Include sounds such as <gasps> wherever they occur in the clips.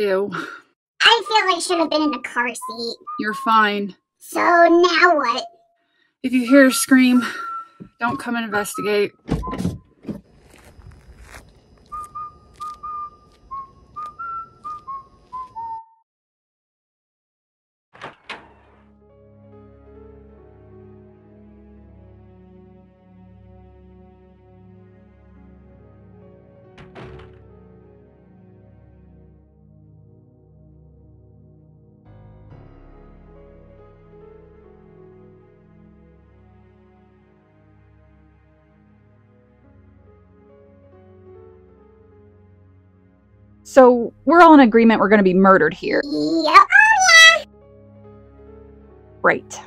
Ew. I feel I should have been in the car seat. You're fine. So now what? If you hear a scream, don't come and investigate. We're all in agreement we're going to be murdered here. Yep. Oh yeah. Right.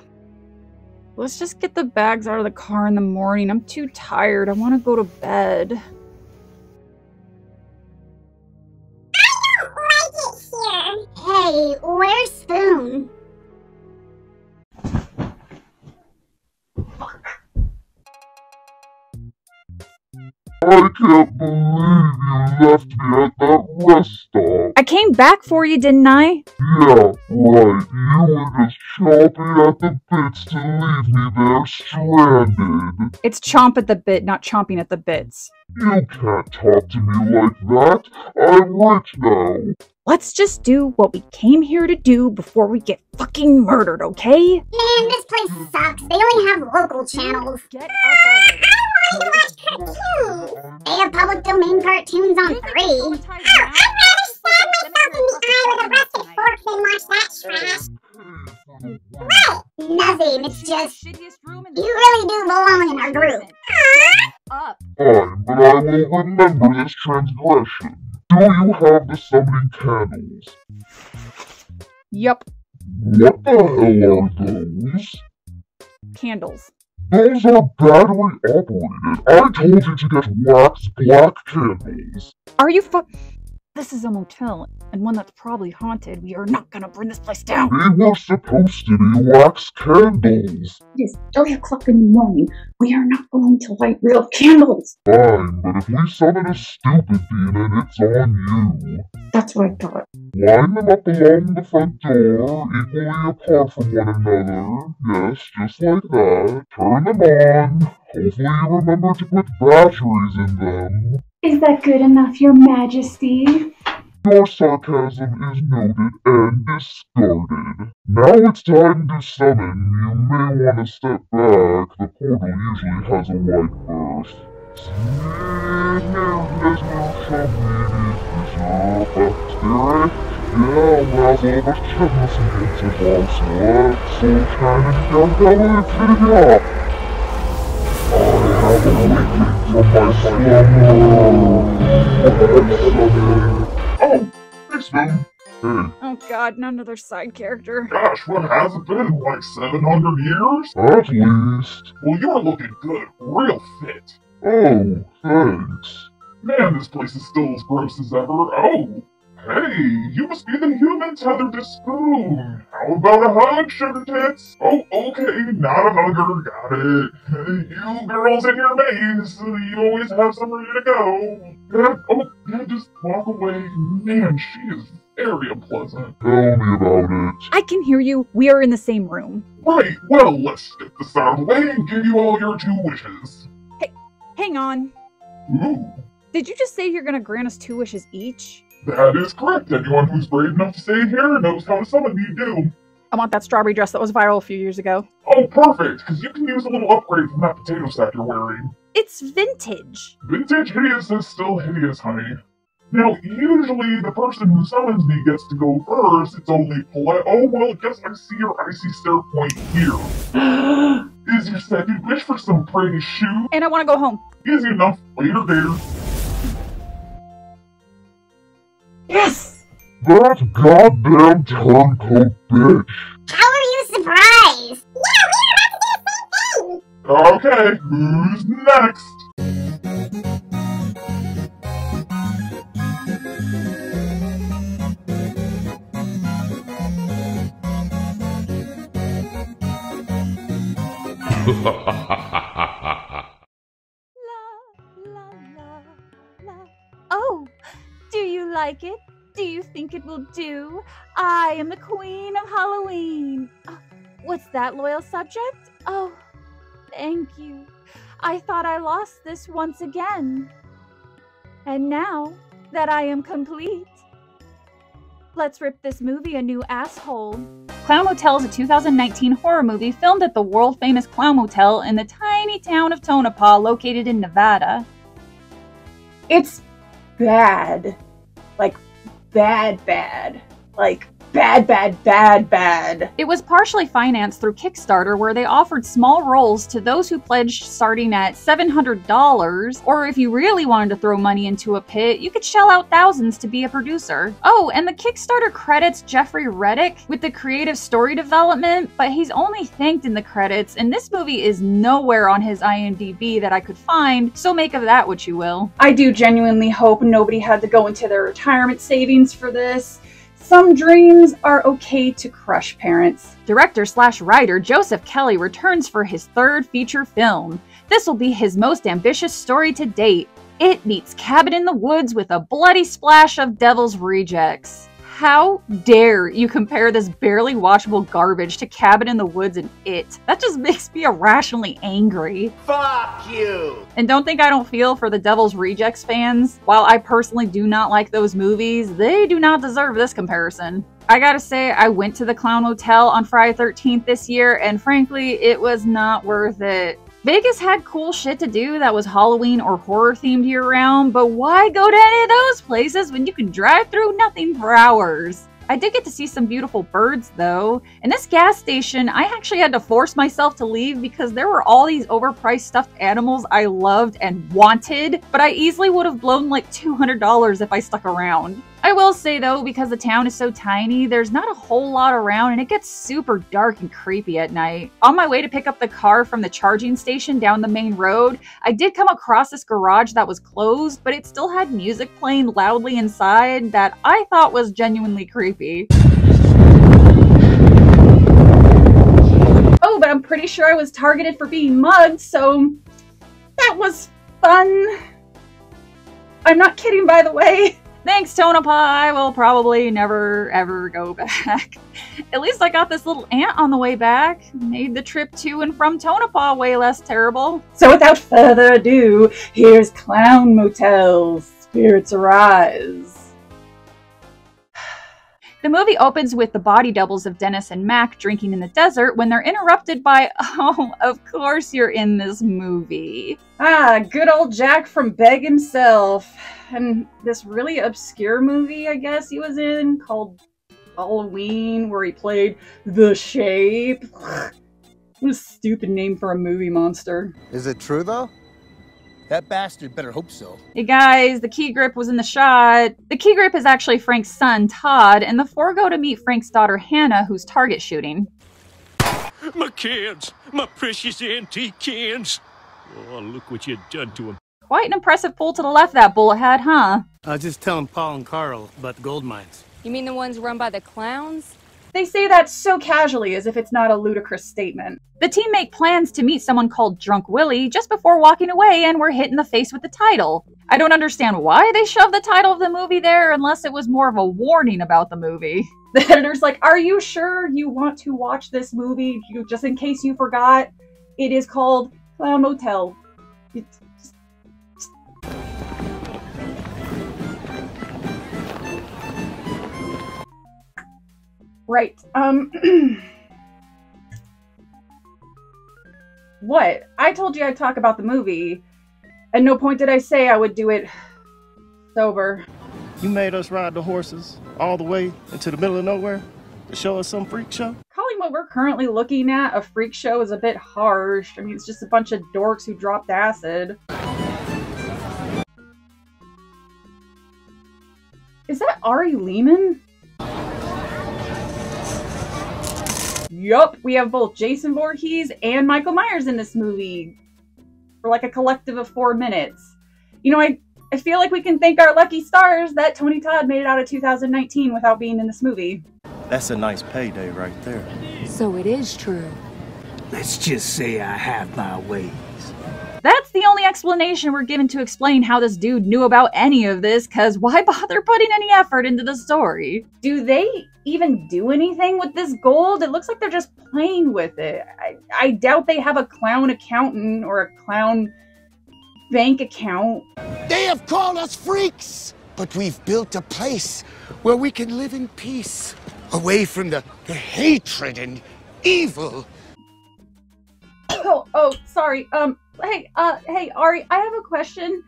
Let's just get the bags out of the car in the morning. I'm too tired. I want to go to bed. I can't believe you left me at that rest stop. I came back for you, didn't I? Yeah, right. You were just chomping at the bits to leave me there stranded. It's chomp at the bit, not chomping at the bits. You can't talk to me like that. I'm rich now. Let's just do what we came here to do before we get fucking murdered, okay? Man, this place sucks. They only have local channels. Get up uh, I want to watch cartoons. They have public domain cartoons on free. Oh, I'd rather stab myself in the eye with a rusted fork than watch that trash. What? Nothing. It's just you really do belong in our group. Up. Fine, but I will remember this transgression. Do you have the summoning candles? Yup. What the hell are those? Candles. Those are battery operated. I told you to get wax black candles. Are you fu- This is a motel, and one that's probably haunted. We are not gonna burn this place down. They were supposed to be wax candles. It is 3 o'clock in the morning. We are not going to light real candles. Fine, but if we summon a stupid demon, it's on you. That's what I thought. Line them up along the front door, equally apart from one another. Yes, just like that. Turn them on. Hopefully you remember to put batteries in them. Is that good enough, Your Majesty? Your sarcasm is noted and discarded. Now it's time to summon. You may want to step back. The portal usually has a white burst. Oh, thanks, man. Hey, Oh god, another side character. Gosh, what has it been? Like 700 years? at least. Well, you're looking good. Real fit. Oh, thanks. Man, this place is still as gross as ever. Oh, hey, you must be the human tethered to Spoon. How about a hug, Sugar Tits? Oh, okay, not a hugger, got it. You girls in your maze, you always have somewhere to go. Yeah, oh, yeah, just walk away. Man, she is very unpleasant. Tell me about it. I can hear you. We are in the same room. Right, well, let's get this out of the way and give you all your two wishes. Hey, Hang on. Ooh. Did you just say you're gonna grant us two wishes each? That is correct. Anyone who's brave enough to stay here knows how to summon me do. I want that strawberry dress that was viral a few years ago. Oh, perfect, because you can use a little upgrade from that potato sack you're wearing. It's vintage. Vintage hideous is still hideous, honey. Now, usually the person who summons me gets to go first. It's only polite. Oh, well, guess I see your icy stare point here. <gasps> Is your second wish for some pretty shoe? And I want to go home. Easy enough. Later, dear. Yes! That goddamn turncoat bitch. How are you surprised? Yeah, we were about to do the same thing. Okay, who's next? La, la, la, la. Like it? do you think it will do? I am the queen of Halloween. Uh, what's that, loyal subject? Oh, thank you. I thought I lost this once again. And now that I am complete, let's rip this movie a new asshole. Clown Motel is a 2019 horror movie filmed at the world famous Clown Motel in the tiny town of Tonopah, located in Nevada. It's bad. Bad, bad. Like, bad, bad, bad, bad. It was partially financed through Kickstarter, where they offered small roles to those who pledged starting at $700, or if you really wanted to throw money into a pit, you could shell out thousands to be a producer. Oh, and the Kickstarter credits Jeffrey Reddick with the creative story development, but he's only thanked in the credits, and this movie is nowhere on his IMDb that I could find, so make of that what you will. I do genuinely hope nobody had to go into their retirement savings for this. Some dreams are okay to crush, parents. Director slash writer Joseph Kelly returns for his third feature film. This will be his most ambitious story to date. It meets Cabin in the Woods with a bloody splash of Devil's Rejects. How dare you compare this barely watchable garbage to Cabin in the Woods and It? That just <laughs> makes me irrationally angry. Fuck you! And don't think I don't feel for the Devil's Rejects fans. While I personally do not like those movies, they do not deserve this comparison. I gotta say, I went to the Clown Motel on Friday 13th this year, and frankly, it was not worth it. Vegas had cool shit to do that was Halloween or horror themed year round, but why go to any of those places when you can drive through nothing for hours? I did get to see some beautiful birds though. In this gas station, I actually had to force myself to leave because there were all these overpriced stuffed animals I loved and wanted, but I easily would have blown like $200 if I stuck around. I will say though, because the town is so tiny, there's not a whole lot around and it gets super dark and creepy at night. On my way to pick up the car from the charging station down the main road, I did come across this garage that was closed, but it still had music playing loudly inside that I thought was genuinely creepy. Oh, but I'm pretty sure I was targeted for being mugged, so that was fun. I'm not kidding, by the way. <laughs> Thanks, Tonopah. I will probably never ever go <laughs> back. At least I got this little ant on the way back. Made the trip to and from Tonopah way less terrible. So without further ado, here's Clown Motel Spirits Arise. The movie opens with the body doubles of Dennis and Mac drinking in the desert when they're interrupted by, <laughs> oh, of course you're in this movie. Ah, good old Jack from Beg himself. And this really obscure movie, I guess he was in, called Halloween, where he played The Shape. <sighs> what a stupid name for a movie monster. Is it true though? That bastard better hope so. Hey guys, the key grip was in the shot. The key grip is actually Frank's son, Todd, and the four go to meet Frank's daughter, Hannah, who's target shooting. My cans! My precious antique cans! Oh, look what you've done to them. Quite an impressive pull to the left that bullet had, huh? I was just telling Paul and Carl about the gold mines. You mean the ones run by the clowns? They say that so casually as if it's not a ludicrous statement. The team make plans to meet someone called Drunk Willie just before walking away and were hit in the face with the title. I don't understand why they shoved the title of the movie there unless it was more of a warning about the movie. <laughs> The editor's like, Are you sure you want to watch this movie? You, just in case you forgot, it is called Clown Motel. It's Right. Um. <clears throat> what? I told you I'd talk about the movie. At no point did I say I would do it <sighs> sober. You made us ride the horses all the way into the middle of nowhere to show us some freak show? Calling what we're currently looking at a freak show is a bit harsh. I mean, it's just a bunch of dorks who dropped acid. Is that Ari Lehman? Yup, we have both Jason Voorhees and Michael Myers in this movie for like a collective of four minutes. You know, I, I feel like we can thank our lucky stars that Tony Todd made it out of 2019 without being in this movie. That's a nice payday right there. So it is true. Let's just say I have my ways. That's the only explanation we're given to explain how this dude knew about any of this, cause why bother putting any effort into the story? Do they even do anything with this gold? It looks like they're just playing with it. I, I doubt they have a clown accountant or a clown bank account. They have called us freaks, but we've built a place where we can live in peace, away from the, the hatred and evil. oh, oh, sorry. Um, hey, uh, hey, Ari, I have a question.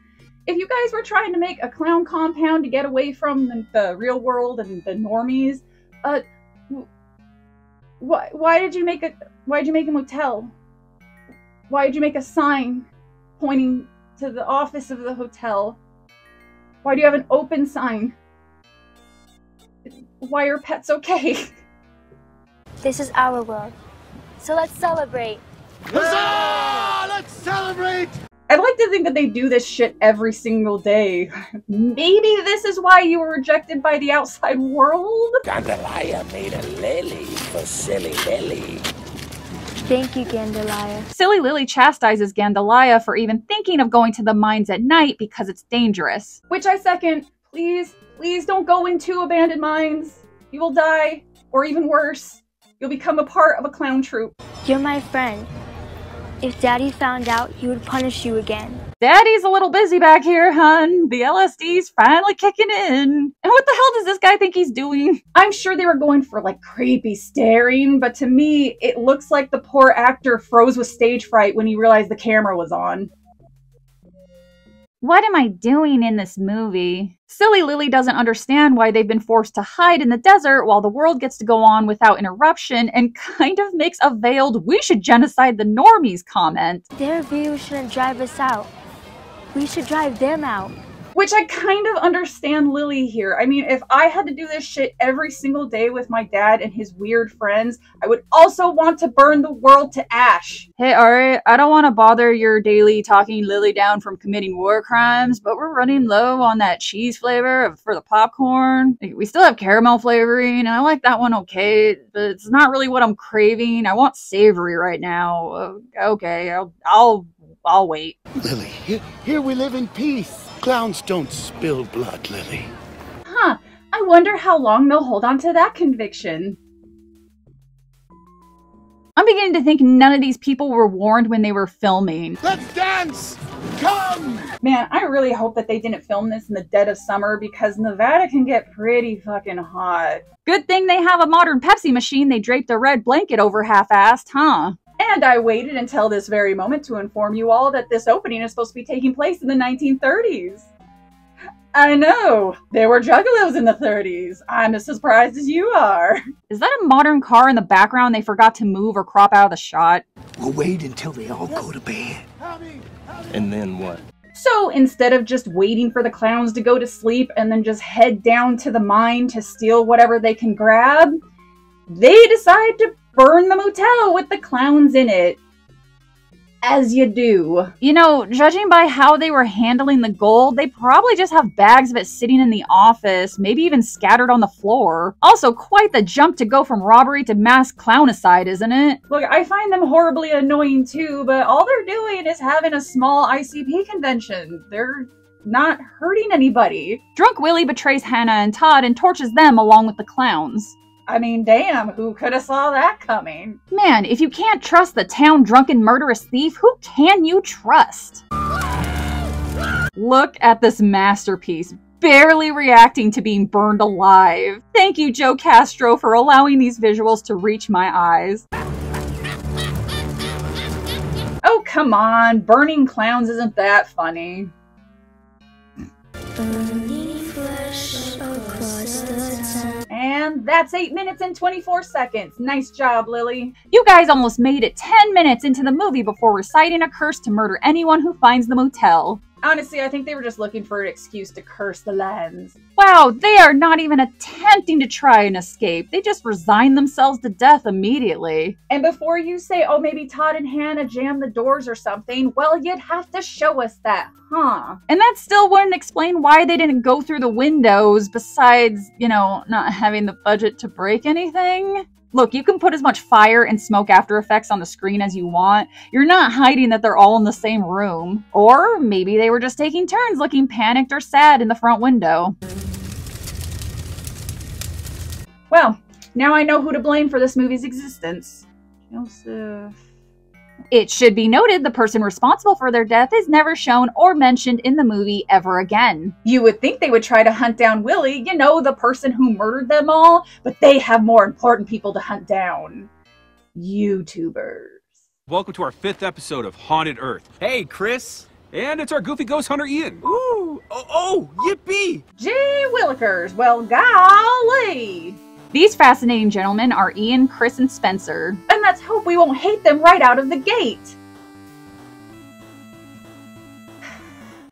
If you guys were trying to make a clown compound to get away from the, the real world and the normies, uh, why, why did you make a, why did you make a motel? Why did you make a sign pointing to the office of the hotel? Why do you have an open sign? Why are pets okay? <laughs> This is our world. So let's celebrate. Huzzah! Let's celebrate! I'd like to think that they do this shit every single day. Maybe this is why you were rejected by the outside world? Gandalia made a lily for silly Lily. Thank you, Gandalia. Silly Lily chastises Gandalia for even thinking of going to the mines at night because it's dangerous. Which I second. Please, please don't go into abandoned mines. You will die, or even worse, you'll become a part of a clown troupe. You're my friend. If Daddy found out, he would punish you again. Daddy's a little busy back here, hun. The LSD's finally kicking in. And what the hell does this guy think he's doing? I'm sure they were going for like creepy staring, but to me, it looks like the poor actor froze with stage fright when he realized the camera was on. What am I doing in this movie? Silly Lily doesn't understand why they've been forced to hide in the desert while the world gets to go on without interruption and <laughs> kind of makes a veiled we should genocide the normies comment. Their view shouldn't drive us out. We should drive them out. Which I kind of understand Lily here. I mean, if I had to do this shit every single day with my dad and his weird friends, I would also want to burn the world to ash. Hey, Ari, I don't want to bother your daily talking Lily down from committing war crimes, but we're running low on that cheese flavor for the popcorn. We still have caramel flavoring, and I like that one okay, but it's not really what I'm craving. I want savory right now. Uh, okay, I'll, I'll, I'll wait. Lily, here, here we live in peace. Clowns don't spill blood, Lily. Huh, I wonder how long they'll hold on to that conviction. I'm beginning to think none of these people were warned when they were filming. Let's dance! Come! Man, I really hope that they didn't film this in the dead of summer because Nevada can get pretty fucking hot. Good thing they have a modern Pepsi machine they draped a red blanket over half-assed, huh? And I waited until this very moment to inform you all that this opening is supposed to be taking place in the 1930s. I know, there were juggalos in the 30s. I'm as surprised as you are. Is that a modern car in the background they forgot to move or crop out of the shot? We'll wait until they all go to bed. And then what? So instead of just waiting for the clowns to go to sleep and then just head down to the mine to steal whatever they can grab, they decide to burn the motel with the clowns in it. As you do. You know, judging by how they were handling the gold, they probably just have bags of it sitting in the office, maybe even scattered on the floor. Also, quite the jump to go from robbery to mass clownicide, isn't it? Look, I find them horribly annoying too, but all they're doing is having a small ICP convention. They're not hurting anybody. Drunk Willie betrays Hannah and Todd and torches them along with the clowns. I mean, damn, who could have saw that coming? Man, if you can't trust the town drunken murderous thief, who can you trust? Look at this masterpiece, barely reacting to being burned alive. Thank you, Joe Castro, for allowing these visuals to reach my eyes. Oh, come on, burning clowns isn't that funny. And that's 8 minutes and 24 seconds. Nice job, Lily. You guys almost made it 10 minutes into the movie before reciting a curse to murder anyone who finds the motel. Honestly, I think they were just looking for an excuse to curse the lands. Wow, they are not even attempting to try and escape. They just resign themselves to death immediately. And before you say, oh, maybe Todd and Hannah jammed the doors or something, well, you'd have to show us that, huh? And that still wouldn't explain why they didn't go through the windows, besides, you know, not having the budget to break anything. Look, you can put as much fire and smoke after effects on the screen as you want. You're not hiding that they're all in the same room. Or maybe they were just taking turns looking panicked or sad in the front window. Well, now I know who to blame for this movie's existence. Joseph. It should be noted the person responsible for their death is never shown or mentioned in the movie ever again. You would think they would try to hunt down Willie, you know, the person who murdered them all, but they have more important people to hunt down. YouTubers. Welcome to our fifth episode of Haunted Earth. Hey, Chris. And it's our goofy ghost hunter, Ian. Ooh! Oh, oh yippee! Gee Willikers, well, golly! These fascinating gentlemen are Ian, Chris, and Spencer. And let's hope we won't hate them right out of the gate.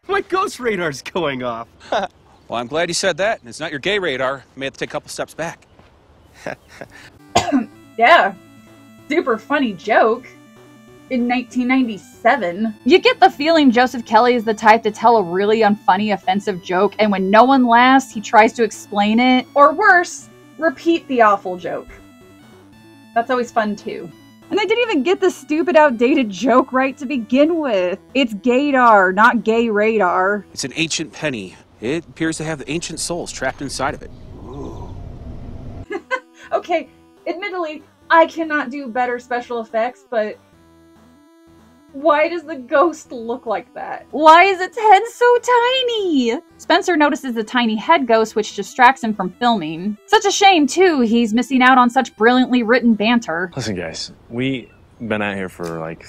My ghost radar's going off. <laughs> well, I'm glad you said that. It's not your gay radar. You May have to take a couple steps back. <laughs> yeah. Super funny joke. In 1997. You get the feeling Joseph Kelly is the type to tell a really unfunny, offensive joke, and when no one laughs, he tries to explain it. Or worse, repeat the awful joke. That's always fun too. And they didn't even get the stupid, outdated joke right to begin with. It's gaydar, not gay radar. It's an ancient penny. It appears to have the ancient souls trapped inside of it. <laughs> okay, admittedly, I cannot do better special effects, but why does the ghost look like that? Why is its head so tiny? Spencer notices the tiny head ghost, which distracts him from filming. Such a shame, too. He's missing out on such brilliantly written banter. Listen, guys, we've been out here for like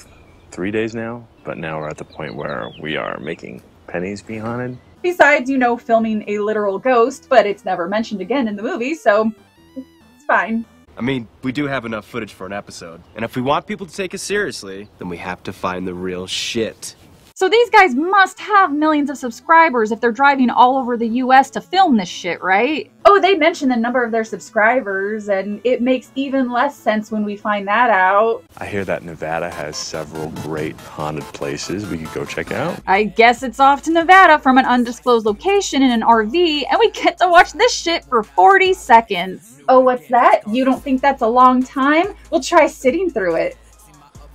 three days now, but now we're at the point where we are making pennies be haunted. Besides, you know, filming a literal ghost, but it's never mentioned again in the movie, so it's fine. I mean, we do have enough footage for an episode. And if we want people to take us seriously, then we have to find the real shit. So these guys must have millions of subscribers if they're driving all over the US to film this shit, right? Oh, they mention the number of their subscribers, and it makes even less sense when we find that out. I hear that Nevada has several great haunted places we could go check out. I guess it's off to Nevada from an undisclosed location in an RV, and we get to watch this shit for 40 seconds. Oh, what's that? You don't think that's a long time? We'll try sitting through it.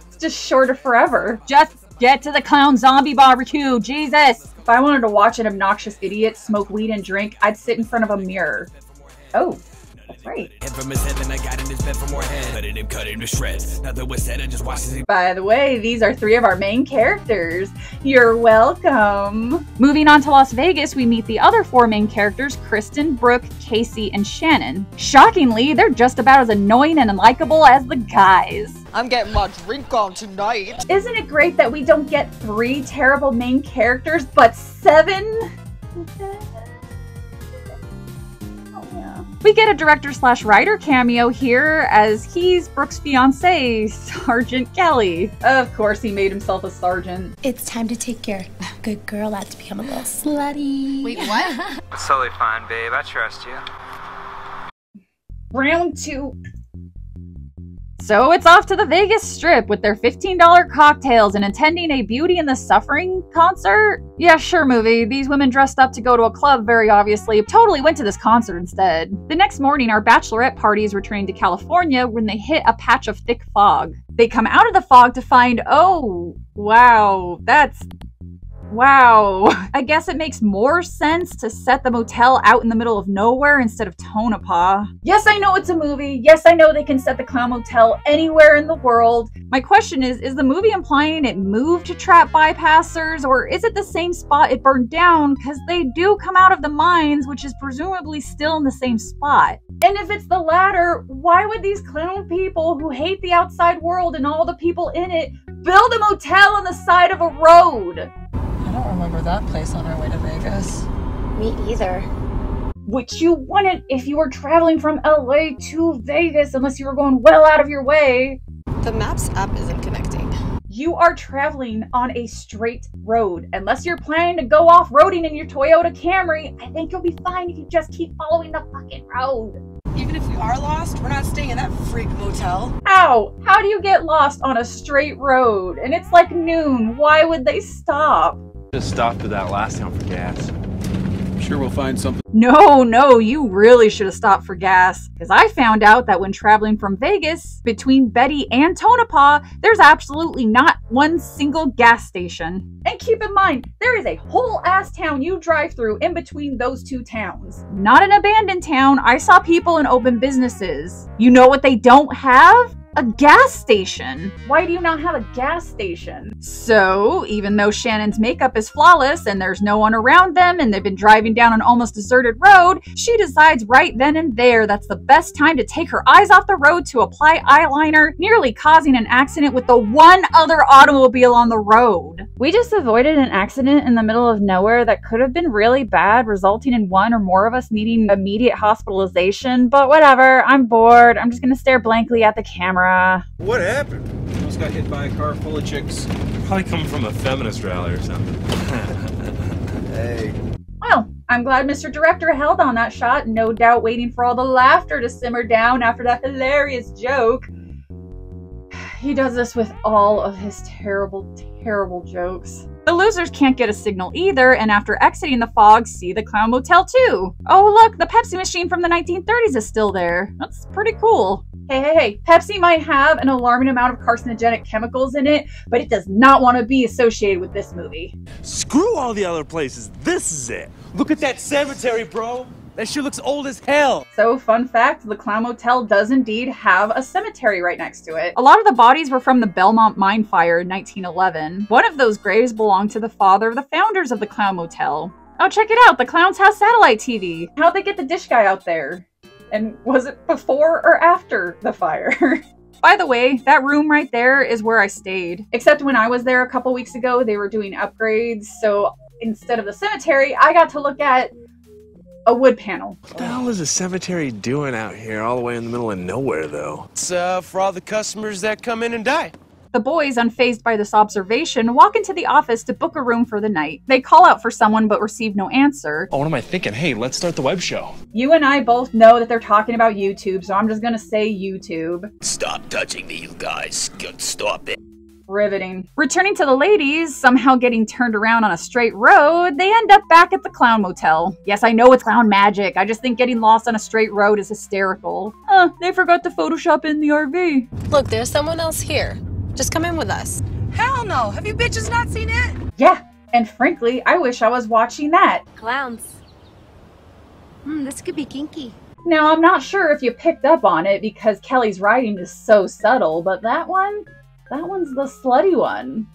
It's just short of forever. Just Get to the clown zombie barbecue, Jesus! If I wanted to watch an obnoxious idiot smoke weed and drink, I'd sit in front of a mirror. Oh, that's right. By the way, these are three of our main characters. You're welcome. Moving on to Las Vegas, we meet the other four main characters Kristen, Brooke, Casey, and Shannon. Shockingly, they're just about as annoying and unlikable as the guys. I'm getting my drink on tonight. Isn't it great that we don't get three terrible main characters, but seven? We get a director slash writer cameo here as he's Brooke's fiance, Sergeant Kelly. Of course, he made himself a sergeant. It's time to take your good girl out to become a little slutty. Wait, what? It's totally fine, babe. I trust you. Round two. So it's off to the Vegas Strip with their $15 cocktails and attending a Beauty and the Suffering concert? Yeah, sure, movie. These women dressed up to go to a club, very obviously, totally went to this concert instead. The next morning, our bachelorette party is returning to California when they hit a patch of thick fog. They come out of the fog to find, oh, wow, that's Wow. <laughs> I guess it makes more sense to set the motel out in the middle of nowhere instead of Tonopah. Yes, I know it's a movie. Yes, I know they can set the clown motel anywhere in the world. My question is Is the movie implying it moved to trap bypassers, or is it the same spot it burned down? Because they do come out of the mines, which is presumably still in the same spot. And if it's the latter, why would these clown people who hate the outside world and all the people in it build a motel on the side of a road? I don't remember that place on our way to Vegas. Me either. Which you wouldn't if you were traveling from LA to Vegas unless you were going well out of your way. The Maps app isn't connecting. You are traveling on a straight road. Unless you're planning to go off roading in your Toyota Camry, I think you'll be fine if you just keep following the fucking road. Even if we are lost, we're not staying in that freak motel. Ow! How do you get lost on a straight road? And it's like noon. Why would they stop? Just stopped at that last town for gas. I'm Sure, we'll find something. No, no, you really should have stopped for gas. Because I found out that when traveling from Vegas between Beatty and Tonopah, there's absolutely not one single gas station. And keep in mind, there is a whole ass town you drive through in between those two towns. Not an abandoned town. I saw people in open businesses. You know what they don't have? A gas station. Why do you not have a gas station? So, even though Shannon's makeup is flawless and there's no one around them and they've been driving down an almost deserted road, she decides right then and there that's the best time to take her eyes off the road to apply eyeliner, nearly causing an accident with the one other automobile on the road. We just avoided an accident in the middle of nowhere that could have been really bad, resulting in one or more of us needing immediate hospitalization, but whatever, I'm bored. I'm just gonna stare blankly at the camera. What happened? Almost got hit by a car full of chicks. Probably coming from a feminist rally or something. <laughs> hey. Well, I'm glad Mr. Director held on that shot, no doubt waiting for all the laughter to simmer down after that hilarious joke. <sighs> He does this with all of his terrible, terrible jokes. The losers can't get a signal either, and after exiting the fog, see the Clown Motel too. Oh, look, the Pepsi machine from the 1930s is still there. That's pretty cool. Hey, hey, hey, Pepsi might have an alarming amount of carcinogenic chemicals in it, but it does not want to be associated with this movie. Screw all the other places. This is it. Look at that cemetery, bro. That shit looks old as hell. So, fun fact the Clown Motel does indeed have a cemetery right next to it. A lot of the bodies were from the Belmont mine fire in 1911. One of those graves belonged to the father of the founders of the Clown Motel. Oh, check it out. The Clowns has satellite TV. How'd they get the dish guy out there? And was it before or after the fire? <laughs> By the way, that room right there is where I stayed. Except when I was there a couple weeks ago, they were doing upgrades. So instead of the cemetery, I got to look at a wood panel. What the hell is a cemetery doing out here all the way in the middle of nowhere, though? It's uh, for all the customers that come in and die. The boys, unfazed by this observation, walk into the office to book a room for the night. They call out for someone but receive no answer. Oh, what am I thinking? Hey, let's start the web show. You and I both know that they're talking about YouTube, so I'm just gonna say YouTube. Stop touching me, you guys. Stop it. Riveting. Returning to the ladies, somehow getting turned around on a straight road, they end up back at the Clown Motel. Yes, I know it's clown magic. I just think getting lost on a straight road is hysterical. Huh, they forgot to Photoshop in the RV. Look, there's someone else here. Just come in with us. Hell no. Have you bitches not seen it? Yeah, and frankly, I wish I was watching that. Clowns. Hmm, this could be kinky. Now, I'm not sure if you picked up on it because Kelly's writing is so subtle, but that one, that one's the slutty one.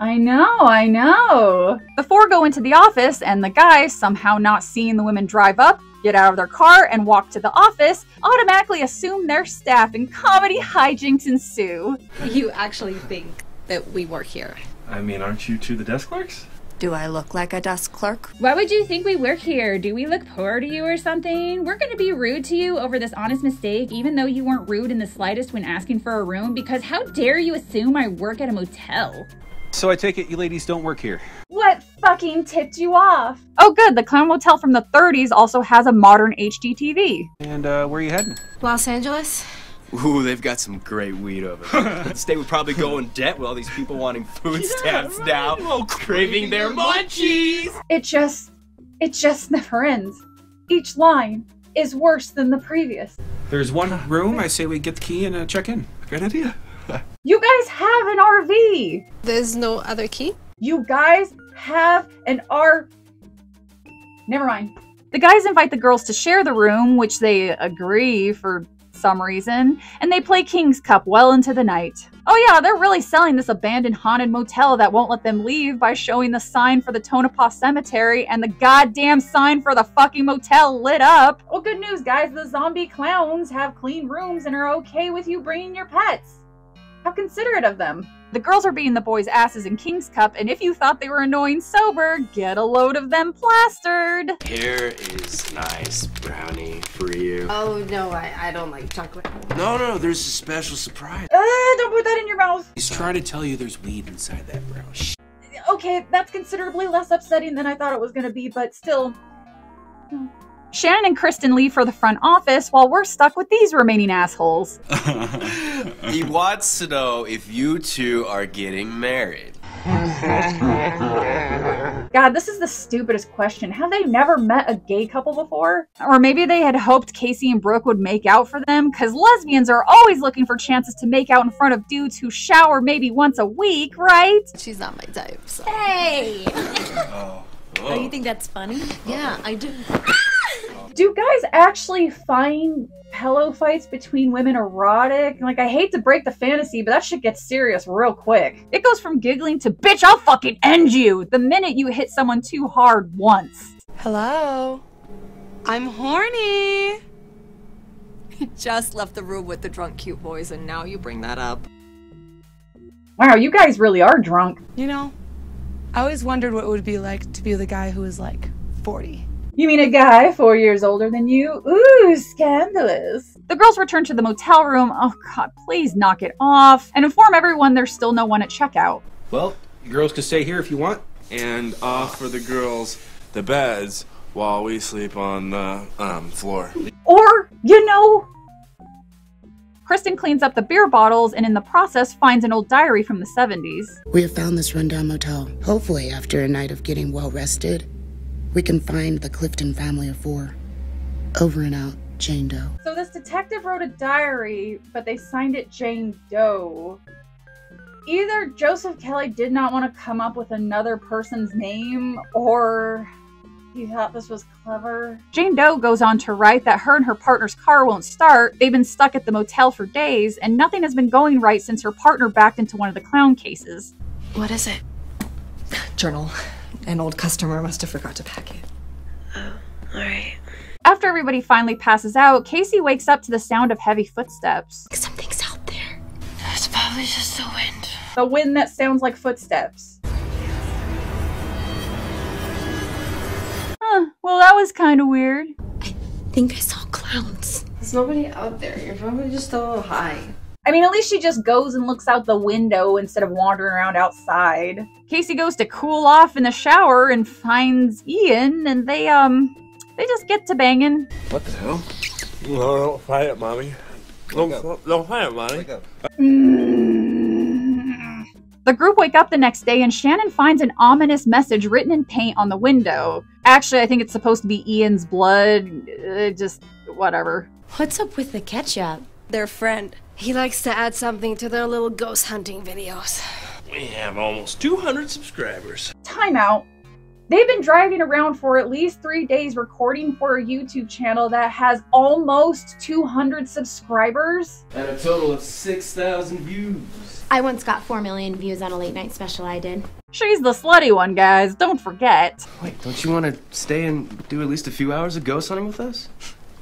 I know, I know. The four go into the office, and the guys, somehow not seeing the women drive up, get out of their car and walk to the office, automatically assume they're staff, and comedy hijinks ensue. You actually think that we work here? I mean, aren't you two the desk clerks? Do I look like a desk clerk? Why would you think we work here? Do we look poor to you or something? We're gonna be rude to you over this honest mistake, even though you weren't rude in the slightest when asking for a room, because how dare you assume I work at a motel? So I take it you ladies don't work here. What fucking tipped you off? Oh, good. The Clown Motel from the 30s also has a modern HD TV. And uh, where are you heading? Los Angeles? Ooh, they've got some great weed over there. <laughs> the state would probably go in debt with all these people wanting food stamps now, craving their munchies. It just, it just <laughs> never ends. Each line is worse than the previous. There's one room. I say we get the key and uh, check in. Great idea. <laughs> You guys have an RV. There's no other key? You guys have an R. Never mind. The guys invite the girls to share the room, which they agree for some reason, and they play King's Cup well into the night. Oh yeah, they're really selling this abandoned haunted motel that won't let them leave by showing the sign for the Tonopah Cemetery and the goddamn sign for the fucking motel lit up. Well, good news, guys. The zombie clowns have clean rooms and are okay with you bringing your pets. How considerate of them. The girls are beating the boys' asses in King's Cup, and if you thought they were annoying sober, get a load of them plastered. Here is nice brownie for you. Oh, no, I, I don't like chocolate. No, no, there's a special surprise. Uh, don't put that in your mouth. He's trying to tell you there's weed inside that brownie. Okay, that's considerably less upsetting than I thought it was going to be, but still. Shannon and Kristen leave for the front office while we're stuck with these remaining assholes. <laughs> he wants to know if you two are getting married. <laughs> God, this is the stupidest question. Have they never met a gay couple before? Or maybe they had hoped Casey and Brooke would make out for them, because lesbians are always looking for chances to make out in front of dudes who shower maybe once a week, right? She's not my type, so. Hey! Oh, Oh. you think that's funny? Yeah, I do. <laughs> Do guys actually find pillow fights between women erotic? Like, I hate to break the fantasy, but that shit gets serious real quick. It goes from giggling to, bitch, I'll fucking end you the minute you hit someone too hard once. Hello? I'm horny. <laughs> Just left the room with the drunk cute boys, and now you bring that up. Wow, you guys really are drunk. You know, I always wondered what it would be like to be the guy who was like 40. You mean a guy four years older than you? Ooh, scandalous. The girls return to the motel room. Oh god, please knock it off. And inform everyone there's still no one at checkout. Well, you girls can stay here if you want, and offer the girls The beds while we sleep on the um, floor. Or, you know, Kristen cleans up the beer bottles and in the process finds an old diary from the 70s. We have found this rundown motel. Hopefully, after a night of getting well rested, we can find the Clifton family of four. Over and out, Jane Doe. So this detective wrote a diary, but they signed it Jane Doe. Either Joseph Kelly did not want to come up with another person's name, or he thought this was clever. Jane Doe goes on to write that her and her partner's car won't start. They've been stuck at the motel for days, and nothing has been going right since her partner backed into one of the clown cases. What is it? Journal. An old customer must have forgot to pack it. Oh, alright. After everybody finally passes out, Casey wakes up to the sound of heavy footsteps. Something's out there. It's probably just the wind. The wind that sounds like footsteps. Huh, well, that was kind of weird. I think I saw clowns. There's nobody out there. You're probably just a little high. I mean, at least she just goes and looks out the window instead of wandering around outside. Casey goes to cool off in the shower and finds Ian, and they, um, they just get to banging. What the hell? No, don't fight it, mommy. Don't, don't fight it, mommy. The group wake up the next day and Shannon finds an ominous message written in paint on the window. Actually, I think it's supposed to be Ian's blood. Uh, just whatever. What's up with the ketchup? Their friend. He likes to add something to their little ghost hunting videos. We have almost 200 subscribers. Timeout. They've been driving around for at least three days recording for a YouTube channel that has almost 200 subscribers. And a total of 6,000 views. I once got 4 million views on a late night special I did. She's the slutty one, guys. Don't forget. Wait, don't you want to stay and do at least a few hours of ghost hunting with us?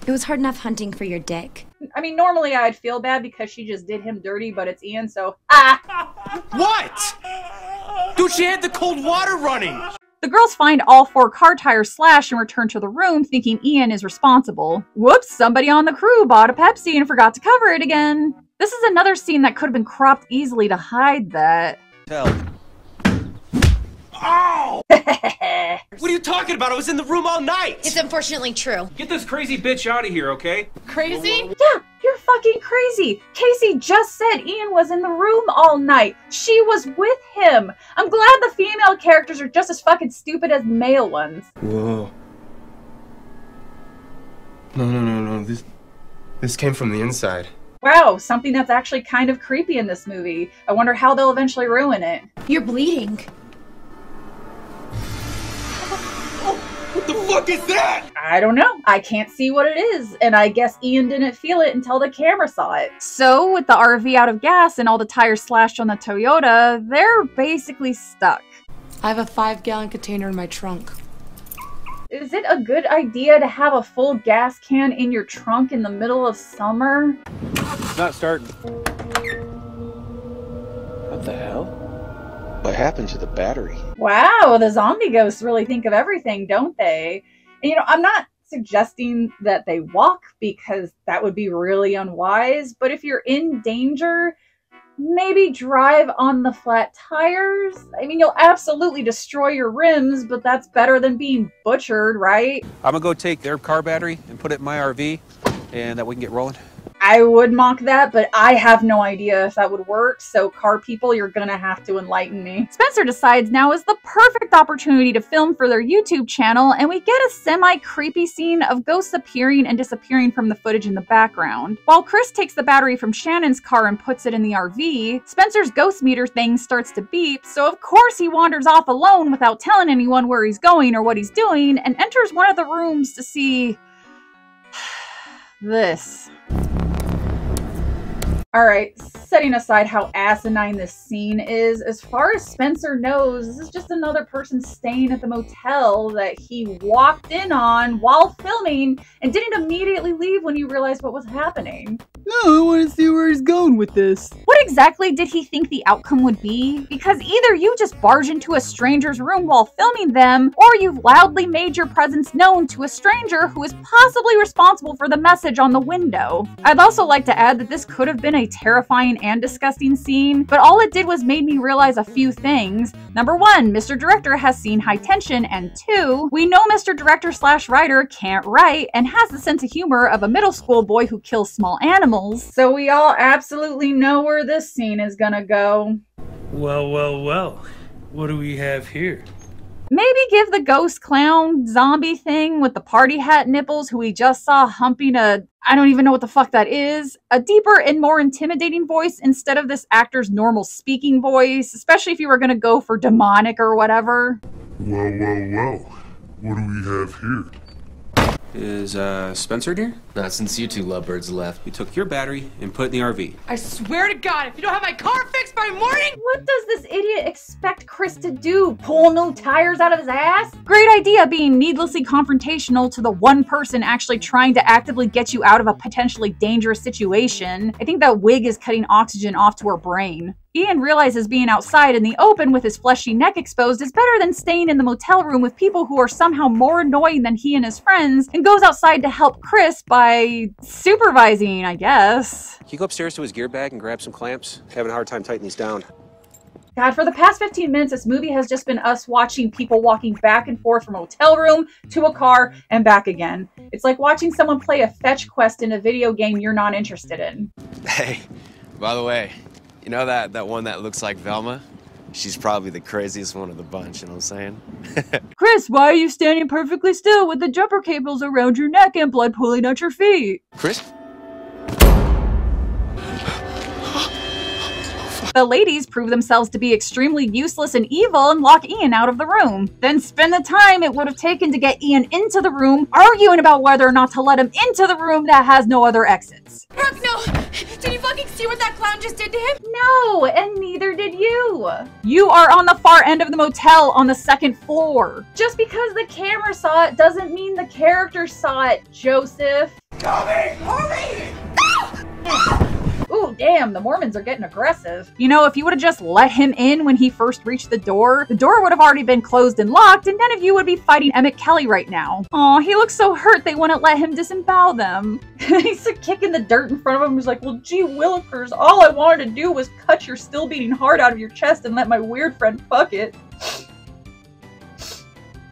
It was hard enough hunting for your dick. I mean, normally I'd feel bad because she just did him dirty, but it's Ian, so ah. What? Dude, she had the cold water running. The girls find all four car tires slashed and return to the room, thinking Ian is responsible. Whoops, somebody on the crew bought a Pepsi and forgot to cover it again. This is another scene that could have been cropped easily to hide that. Tell. Ow! what are you talking about? I was in the room all night. It's unfortunately true. Get this crazy bitch out of here, okay? Crazy? Yeah, you're fucking crazy. Casey just said Ian was in the room all night. She was with him. I'm glad the female characters are just as fucking stupid as the male ones. Whoa. No, no, no, no. This, this came from the inside. Wow, something that's actually kind of creepy in this movie. I wonder how they'll eventually ruin it. You're bleeding. What the fuck is that? I don't know. I can't see what it is, and I guess Ian didn't feel it until the camera saw it. So, with the RV out of gas and all the tires slashed on the Toyota, they're basically stuck. I have a five gallon container in my trunk. Is it a good idea to have a full gas can in your trunk in the middle of summer? It's not starting. What the hell? What happened to the battery? Wow, the zombie ghosts really think of everything, don't they? And, you know, I'm not suggesting that they walk because that would be really unwise, but if you're in danger, maybe drive on the flat tires. I mean, you'll absolutely destroy your rims, but that's better than being butchered, right? I'm gonna go take their car battery and put it in my RV, and that we can get rolling. I would mock that, but I have no idea if that would work. So, car people, you're gonna have to enlighten me. Spencer decides now is the perfect opportunity to film for their YouTube channel, and we get a semi creepy scene of ghosts appearing and disappearing from the footage in the background. While Chris takes the battery from Shannon's car and puts it in the RV, Spencer's ghost meter thing starts to beep, so of course he wanders off alone without telling anyone where he's going or what he's doing and enters one of the rooms to see <sighs> this. Alright, setting aside how asinine this scene is, as far as Spencer knows, this is just another person staying at the motel that he walked in on while filming and didn't immediately leave when he realized what was happening. No, I want to see where he's going with this. What exactly did he think the outcome would be? Because either you just barge into a stranger's room while filming them, or you've loudly made your presence known to a stranger who is possibly responsible for the message on the window. I'd also like to add that this could have been a terrifying and disgusting scene, but all it did was made me realize a few things. Number one, Mr. Director has seen high tension, and two, we know Mr. Director slash writer can't write and has the sense of humor of a middle school boy who kills small animals. So we all absolutely know where this scene is gonna go. Well, well, well. What do we have here? Maybe give the ghost clown zombie thing with the party hat nipples who we just saw humping a I don't even know what the fuck that is, a deeper and more intimidating voice instead of this actor's normal speaking voice, especially if you were gonna go for demonic or whatever. Well, well, well. What do we have here? Is, uh, Spencer here? Not since you two lovebirds left. We took your battery and put it in the RV. I swear to God, if you don't have my car fixed by morning, What does this idiot expect Chris to do? Pull new tires out of his ass? Great idea being needlessly confrontational to the one person actually trying to actively get you out of a potentially dangerous situation. I think that wig is cutting oxygen off to her brain. Ian realizes being outside in the open with his fleshy neck exposed is better than staying in the motel room with people who are somehow more annoying than he and his friends, and goes outside to help Chris by supervising, I guess. Can you go upstairs to his gear bag and grab some clamps? Having a hard time tightening these down. God, for the past 15 minutes, this movie has just been us watching people walking back and forth from a hotel room to a car and back again. It's like watching someone play a fetch quest in a video game you're not interested in. Hey, by the way, you know that, that one that looks like Velma? She's probably the craziest one of the bunch, you know what I'm saying? <laughs> Chris, why are you standing perfectly still with the jumper cables around your neck and blood pooling out your feet? Chris? The ladies prove themselves to be extremely useless and evil and lock Ian out of the room. Then spend the time it would have taken to get Ian into the room, arguing about whether or not to let him into the room that has no other exits. Brooke, no! Did you fucking see what that clown just did to him? No, and neither did you. You are on the far end of the motel on the second floor. Just because the camera saw it doesn't mean the character saw it, Joseph. Hurry! Hurry! Ooh, damn, the Mormons are getting aggressive. You know, if you would have just let him in when he first reached the door, the door would have already been closed and locked, and none of you would be fighting Emmett Kelly right now. Aw, he looks so hurt they wouldn't let him disembowel them. <laughs> He's kicking the dirt in front of him. He's like, well, gee willikers, all I wanted to do was cut your still beating heart out of your chest and let my weird friend fuck it.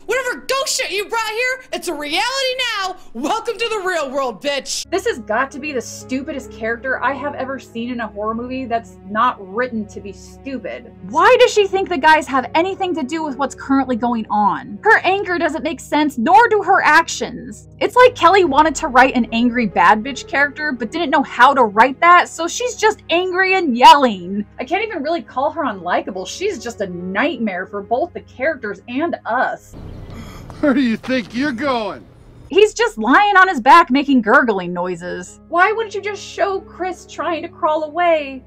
Whatever ghost shit you brought here, it's a reality now. Welcome to the real world, bitch. This has got to be the stupidest character I have ever seen in a horror movie that's not written to be stupid. Why does she think the guys have anything to do with what's currently going on? Her anger doesn't make sense, nor do her actions. It's like Kelly wanted to write an angry bad bitch character, but didn't know how to write that, so she's just angry and yelling. I can't even really call her unlikable. She's just a nightmare for both the characters and us. <laughs> Where do you think you're going? He's just lying on his back making gurgling noises. Why wouldn't you just show Chris trying to crawl away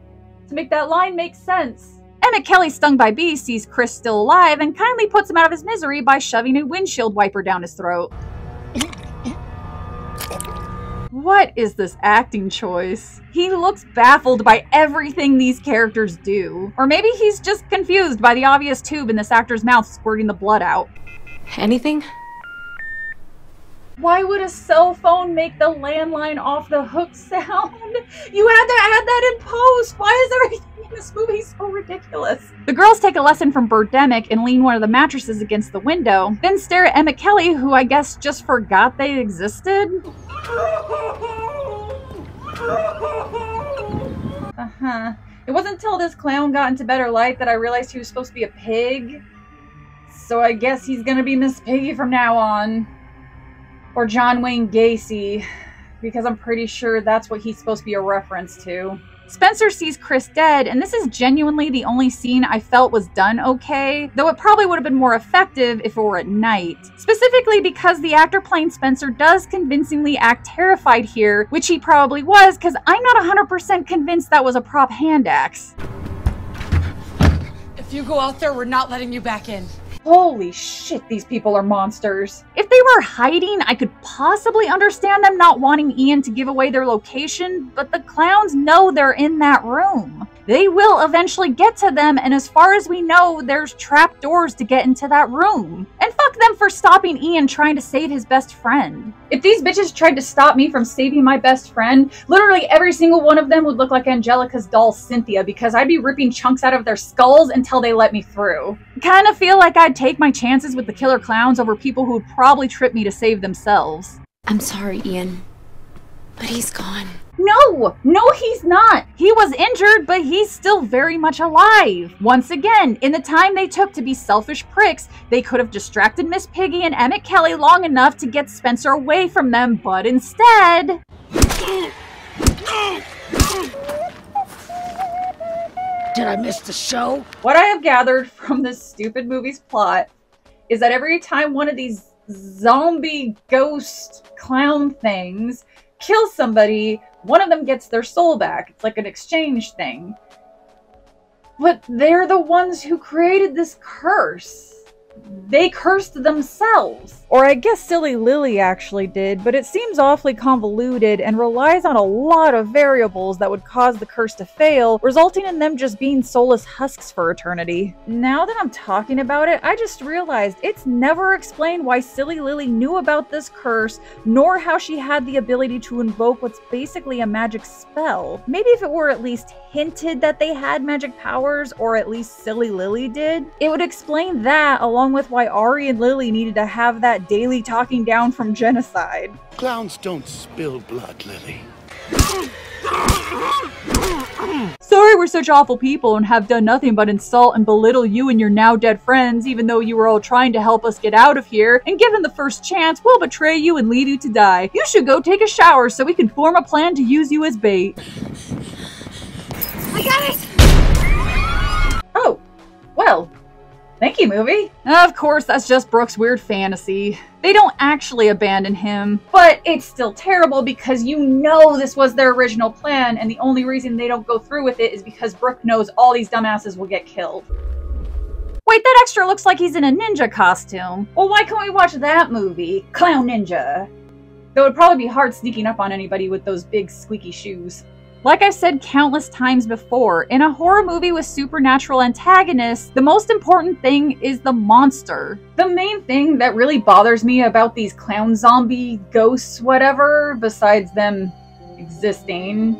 to make that line make sense? Emmett Kelly, stung by bees, sees Chris still alive and kindly puts him out of his misery by shoving a windshield wiper down his throat. What is this acting choice? He looks baffled by everything these characters do. Or maybe he's just confused by the obvious tube in this actor's mouth squirting the blood out. Anything? Why would a cell phone make the landline off the hook sound? <laughs> You had to add that in post. Why is everything in this movie so ridiculous? The girls take a lesson from Birdemic and lean one of the mattresses against the window, then stare at Emmett Kelly, who I guess just forgot they existed. Uh huh. It wasn't until this clown got into better light that I realized he was supposed to be a pig. So I guess he's gonna be Miss Piggy from now on. Or John Wayne Gacy, because I'm pretty sure that's what he's supposed to be a reference to. Spencer sees Chris dead, and this is genuinely the only scene I felt was done okay, though it probably would have been more effective if it were at night. Specifically because the actor playing Spencer does convincingly act terrified here, which he probably was, because I'm not 100% convinced that was a prop hand axe. If you go out there, we're not letting you back in. Holy shit, these people are monsters. If they were hiding, I could possibly understand them not wanting Ian to give away their location, but the clowns know they're in that room. They will eventually get to them, and as far as we know, there's trap doors to get into that room. And fuck them for stopping Ian trying to save his best friend. If these bitches tried to stop me from saving my best friend, literally every single one of them would look like Angelica's doll Cynthia because I'd be ripping chunks out of their skulls until they let me through. Kind of feel like I'd take my chances with the killer clowns over people who would probably trip me to save themselves. I'm sorry, Ian. But he's gone. No! No, he's not! He was injured, but he's still very much alive. Once again, in the time they took to be selfish pricks, they could have distracted Miss Piggy and Emmett Kelly long enough to get Spencer away from them, but instead. Did I miss the show? What I have gathered <laughs> from this stupid movie's plot is that every time one of these zombie ghost clown things kills somebody, one of them gets their soul back. It's like an exchange thing. But they're the ones who created this curse. They cursed themselves. Or I guess Silly Lily actually did, but it seems awfully convoluted and relies on a lot of variables that would cause the curse to fail, resulting in them just being soulless husks for eternity. Now that I'm talking about it, I just realized it's never explained why Silly Lily knew about this curse, nor how she had the ability to invoke what's basically a magic spell. Maybe if it were at least hinted that they had magic powers, or at least Silly Lily did, it would explain that along with why Ari and Lily needed to have that daily talking down from genocide. Clowns don't spill blood, Lily. Sorry we're such awful people and have done nothing but insult and belittle you and your now dead friends, even though you were all trying to help us get out of here, and given the first chance, we'll betray you and leave you to die. You should go take a shower so we can form a plan to use you as bait. I got it! Oh, well, thank you, movie. Of course, that's just Brooke's weird fantasy. They don't actually abandon him. But it's still terrible because you know this was their original plan, and the only reason they don't go through with it is because Brooke knows all these dumbasses will get killed. Wait, that extra looks like he's in a ninja costume. Well, why can't we watch that movie? Clown Ninja. Though it'd probably be hard sneaking up on anybody with those big squeaky shoes. Like I've said countless times before, in a horror movie with supernatural antagonists, the most important thing is the monster. The main thing that really bothers me about these clown zombie ghosts, whatever, besides them existing,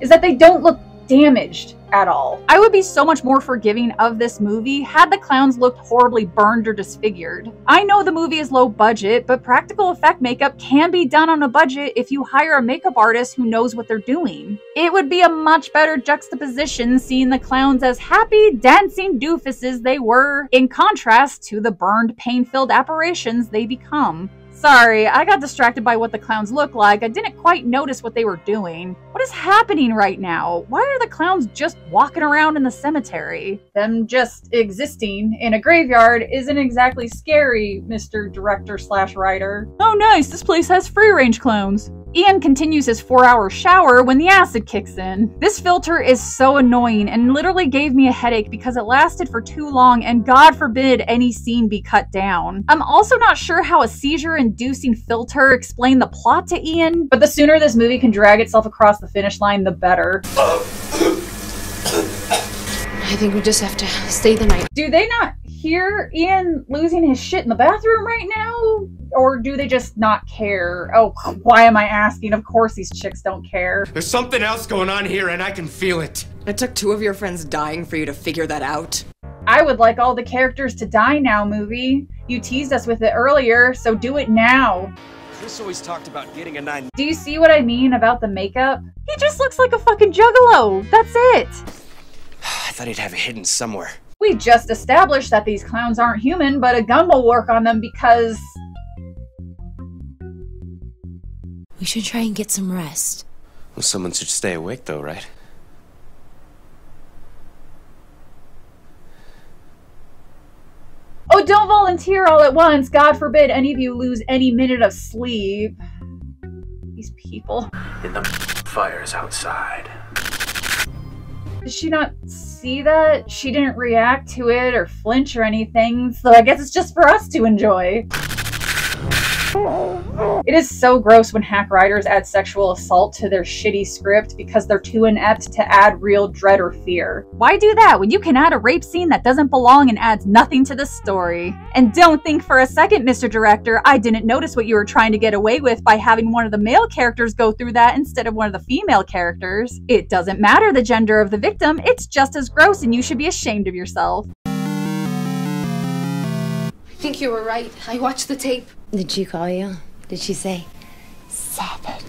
is that they don't look damaged at all. I would be so much more forgiving of this movie had the clowns looked horribly burned or disfigured. I know the movie is low budget, but practical effect makeup can be done on a budget if you hire a makeup artist who knows what they're doing. It would be a much better juxtaposition seeing the clowns as happy, dancing doofuses they were, in contrast to the burned, pain-filled apparitions they become. Sorry, I got distracted by what the clowns look like. I didn't quite notice what they were doing. What is happening right now? Why are the clowns just walking around in the cemetery? Them just existing in a graveyard isn't exactly scary, Mr. Director slash writer. Oh nice, this place has free range clowns. Ian continues his four hour shower when the acid kicks in. This filter is so annoying and literally gave me a headache because it lasted for too long and God forbid any scene be cut down. I'm also not sure how a seizure inducing filter explained the plot to Ian, but the sooner this movie can drag itself across the finish line, the better. <laughs> I think we just have to stay the night. Do they not hear Ian losing his shit in the bathroom right now? Or do they just not care? Oh, why am I asking? Of course these chicks don't care. There's something else going on here and I can feel it. It took two of your friends dying for you to figure that out. I would like all the characters to die now, movie. You teased us with it earlier, so do it now. Chris always talked about getting a nine. Do you see what I mean about the makeup? He just looks like a fucking juggalo. That's it. I thought he'd have it hidden somewhere. We just established that these clowns aren't human, but a gun will work on them because. We should try and get some rest. Well, someone should stay awake, though, right? Oh, don't volunteer all at once. God forbid any of you lose any minute of sleep. These people. In the fires outside. Did she not see that? She didn't react to it or flinch or anything, so I guess it's just for us to enjoy. It is so gross when hack writers add sexual assault to their shitty script because they're too inept to add real dread or fear. Why do that when you can add a rape scene that doesn't belong and adds nothing to the story? And don't think for a second, Mr. Director, I didn't notice what you were trying to get away with by having one of the male characters go through that instead of one of the female characters. It doesn't matter the gender of the victim, it's just as gross and you should be ashamed of yourself. I think you were right. I watched the tape. Did she call you? Did she say, seven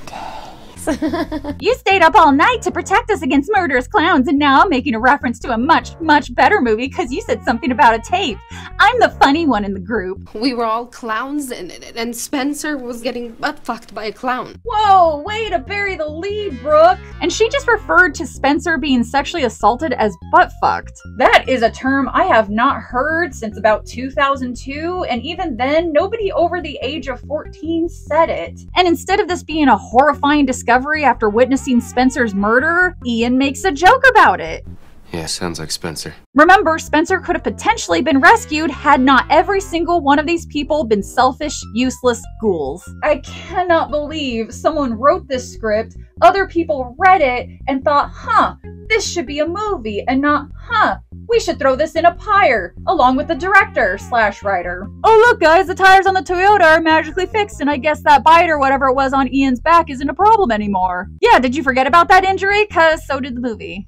<laughs> You stayed up all night to protect us against murderous clowns, and now I'm making a reference to a much, much better movie because you said something about a tape. I'm the funny one in the group. we were all clowns, and, and Spencer was getting butt fucked by a clown. Whoa, way to bury the lead, Brooke. And she just referred to Spencer being sexually assaulted as butt fucked. That is a term I have not heard since about 2002, and even then, nobody over the age of 14 said it. And instead of this being a horrifying discovery after witnessing Spencer's murder, Ian makes a joke about it. Yeah, sounds like Spencer. Remember, Spencer could have potentially been rescued had not every single one of these people been selfish, useless ghouls. I cannot believe someone wrote this script, other people read it, and thought, huh, this should be a movie, and not, huh, we should throw this in a pyre, along with the director slash writer. Oh look guys, the tires on the Toyota are magically fixed, and I guess that bite or whatever it was on Ian's back isn't a problem anymore. Yeah, did you forget about that injury? Cause so did the movie.